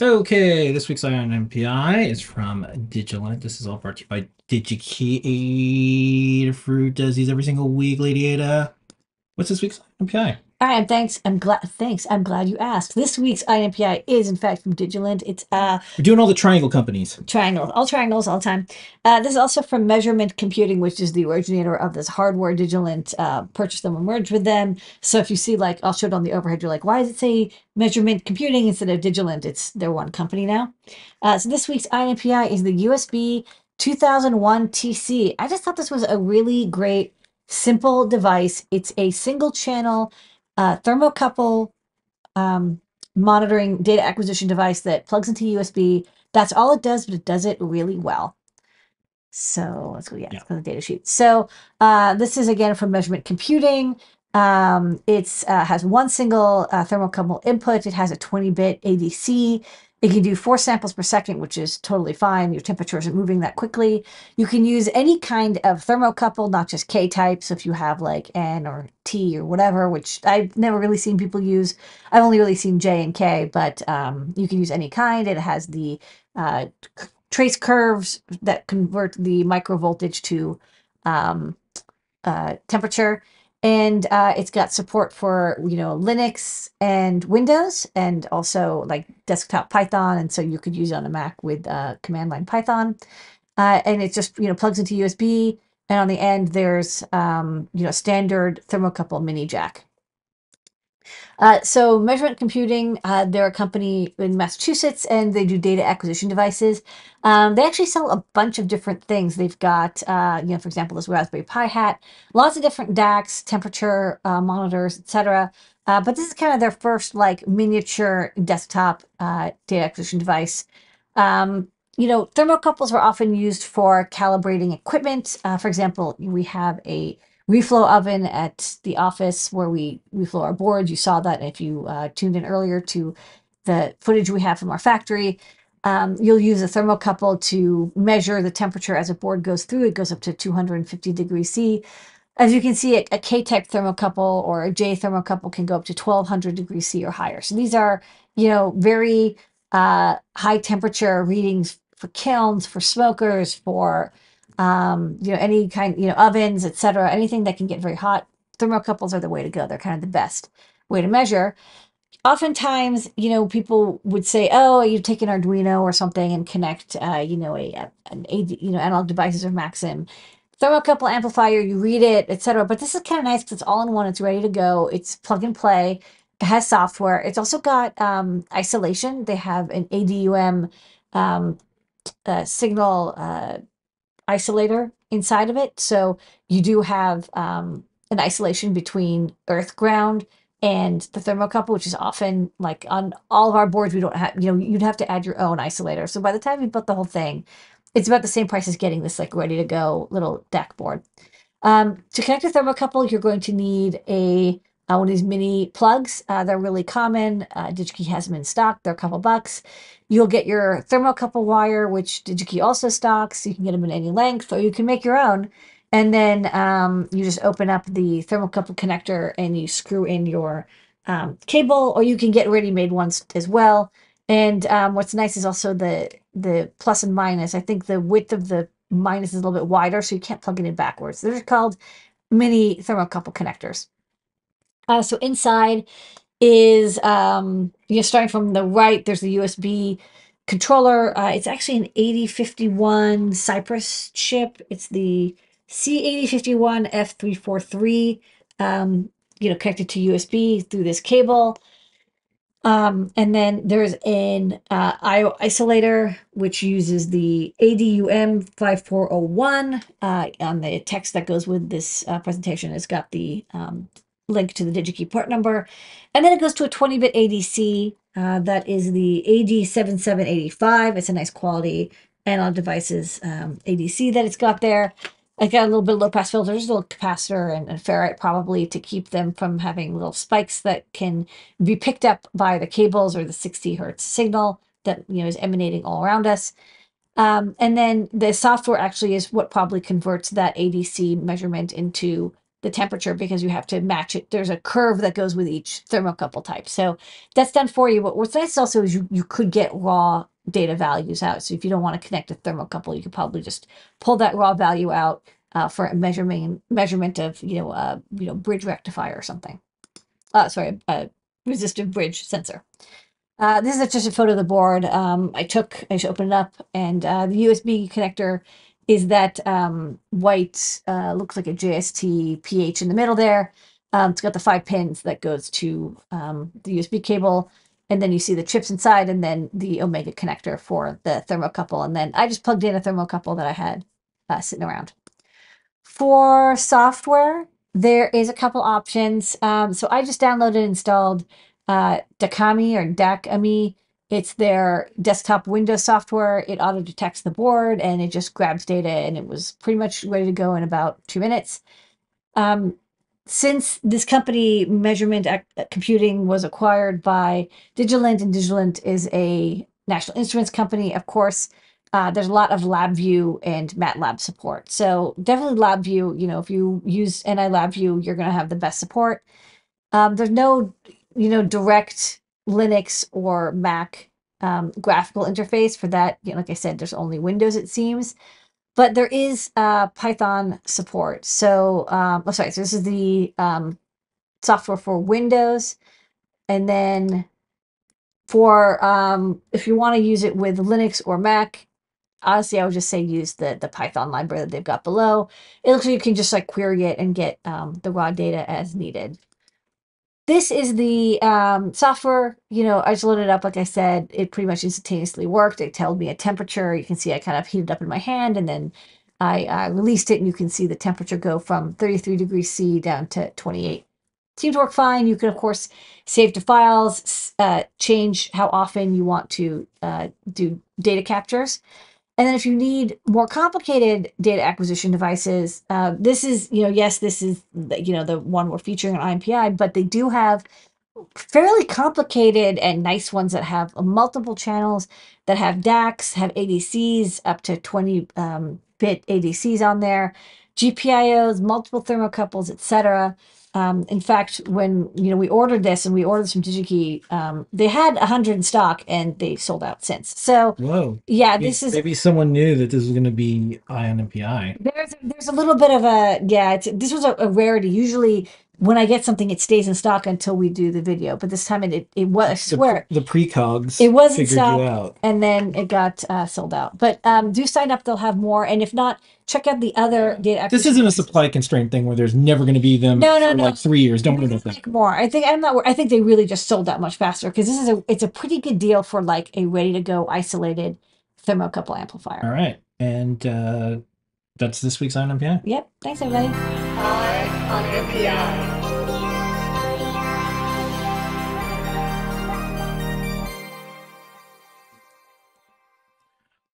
Okay, this week's Eye on NPI is from Digilent. This is all brought to you by DigiKey. Fruit does these every single week, Lady Ada. What's this week's NPI? All right, thanks. I'm glad. Thanks. I'm glad you asked. This week's INPI is in fact from Digilent. It's uh We're doing all the triangle companies. triangles, all triangles, all the time. Uh, this is also from Measurement Computing, which is the originator of this hardware. Digilent uh, purchased them and merged with them. So if you see, like, I'll show it on the overhead. You're like, why does it say Measurement Computing instead of Digilent? It's they're one company now. Uh, so this week's INPI is the USB 2001 TC. I just thought this was a really great, simple device. It's a single channel uh, thermocouple um, monitoring data acquisition device that plugs into USB. That's all it does, but it does it really well. So let's go. Yeah, Yeah. let's go to the data sheet. So uh, this is again from Measurement Computing. Um, it's uh, has one single uh, thermocouple input. It has a 20-bit ADC. It can do four samples per second, which is totally fine. Your temperature isn't moving that quickly. You can use any kind of thermocouple, not just K type. So if you have like N or T or whatever, which I've never really seen people use. I've only really seen J and K, but um, you can use any kind. It has the uh, trace curves that convert the microvoltage to um, uh, temperature. And uh, it's got support for you know Linux and Windows, and also like desktop Python. And so you could use it on a Mac with uh, command line Python. Uh, and it just you know plugs into USB, and on the end there's um, you know standard thermocouple mini jack. Uh, so Measurement Computing, uh, they're a company in Massachusetts, and they do data acquisition devices. Um, they actually sell a bunch of different things. They've got, uh, you know, for example, this Raspberry Pi hat, lots of different DACs, temperature uh, monitors, etc. Uh, but this is kind of their first like miniature desktop uh, data acquisition device. Um, you know, thermocouples are often used for calibrating equipment. For example, we have a reflow oven at the office where we reflow our boards. You saw that if you uh, tuned in earlier to the footage we have from our factory. Um, you'll use a thermocouple to measure the temperature as a board goes through. It goes up to 250 degrees C. As you can see, a, a K-type thermocouple or a J thermocouple can go up to 1200 degrees C or higher. So these are, you know, very uh, high temperature readings for kilns, for smokers, for um, you know, any kind, you know, ovens, etc. Anything that can get very hot. Thermocouples are the way to go. They're kind of the best way to measure. Oftentimes, you know, people would say, "Oh, you take an Arduino or something and connect, uh, you know, a an AD, you know, analog devices or Maxim." thermocouple amplifier, you read it, etc. But this is kind of nice because it's all in one. It's ready to go. It's plug and play. It has software. It's also got um, isolation. They have an ADUM um, uh, signal uh, isolator inside of it, so you do have um, an isolation between earth ground and the thermocouple, which is often like on all of our boards. We don't have, you know, you'd have to add your own isolator. So by the time you built the whole thing, it's about the same price as getting this like ready to go little DAQ board. Um, to connect a thermocouple, you're going to need a uh, one of these mini plugs. Uh, they're really common. Uh, DigiKey has them in stock. They're a couple bucks. You'll get your thermocouple wire, which DigiKey also stocks. You can get them in any length, or you can make your own. And then um, you just open up the thermocouple connector and you screw in your um, cable, or you can get ready-made ones as well. And um, what's nice is also the the plus and minus. I think the width of the minus is a little bit wider, so you can't plug it in backwards. They're called mini thermocouple connectors. Uh, so inside is um, you know starting from the right. There's the USB controller. Uh, it's actually an 8051 Cypress chip. It's the C8051 F343. Um, you know, connected to USB through this cable. Um, and then there's an uh, IO isolator, which uses the ADUM 5401. Uh, on the text that goes with this uh, presentation, it's got the um, link to the DigiKey port number. And then it goes to a 20 bit ADC. Uh, that is the AD7785. It's a nice quality analog devices um, ADC that it's got there. I got a little bit of low pass filter, just a little capacitor and a ferrite probably to keep them from having little spikes that can be picked up by the cables or the 60 hertz signal that you know is emanating all around us. Um, and then the software actually is what probably converts that ADC measurement into the temperature because you have to match it. There's a curve that goes with each thermocouple type. So that's done for you. But what's nice also is you, you could get raw data values out. So if you don't want to connect a thermocouple, you could probably just pull that raw value out uh, for a measurement measurement of you know uh, you know bridge rectifier or something. Uh, sorry, a resistive bridge sensor. Uh, this is just a photo of the board. Um, I took, I just opened it up, and uh, the USB connector is that um, white, uh, looks like a JST PH in the middle there. Um, it's got the five pins that goes to um, the USB cable, and then you see the chips inside, and then the Omega connector for the thermocouple. And then I just plugged in a thermocouple that I had uh, sitting around. For software, there is a couple options. Um, so I just downloaded and installed uh, DAQami or DAQami. It's their desktop Windows software. It auto detects the board and it just grabs data, and it was pretty much ready to go in about two minutes. Um, since this company, Measurement Computing, was acquired by Digilent, and Digilent is a National Instruments company, of course, uh, there's a lot of LabVIEW and MATLAB support. So definitely LabVIEW. You know, if you use NI LabVIEW, you're going to have the best support. Um, there's no, you know, direct Linux or Mac um, graphical interface for that. You know, like I said, there's only Windows, it seems. But there is uh, Python support. So, um, oh, sorry. So this is the um, software for Windows, and then for um, if you want to use it with Linux or Mac, honestly, I would just say use the the Python library that they've got below. It looks like you can just like query it and get um, the raw data as needed. This is the um, software, you know, I just loaded it up. Like I said, it pretty much instantaneously worked. It told me a temperature. You can see I kind of heated up in my hand and then I, released it and you can see the temperature go from 33 degrees C down to 28 Seems to work fine. You can, of course, save to files, uh, change how often you want to uh, do data captures. And then if you need more complicated data acquisition devices, uh, this is, you know, yes, this is, the, you know, the one we're featuring on IMPI, but they do have fairly complicated and nice ones that have multiple channels that have DACs, have ADCs, up to 20 um, bit ADCs on there, GPIOs, multiple thermocouples, etc. Um, in fact, when you know we ordered this and we ordered some DigiKey, um, they had a hundred in stock and they sold out since. So Whoa. yeah, Maybe- this is maybe someone knew that this was going to be Ion MPI. there's there's a little bit of a yeah. It's, this was a, a rarity. Usually, when I get something, it stays in stock until we do the video. But this time, it it, it was I The, the precogs It was in figured stock. you out. and then it got uh, sold out. But um, do sign up; they'll have more. And if not, check out the other data. This isn't a supply constraint thing where there's never going to be them No, no, for no. like three years. Don't worry about that. more. I think I'm not. I think they really just sold out much faster because this is a. It's a pretty good deal for like a ready to go isolated thermocouple amplifier. All right. And uh, that's this week's Eye on NPI. Yep. Thanks, everybody. Eye on NPI.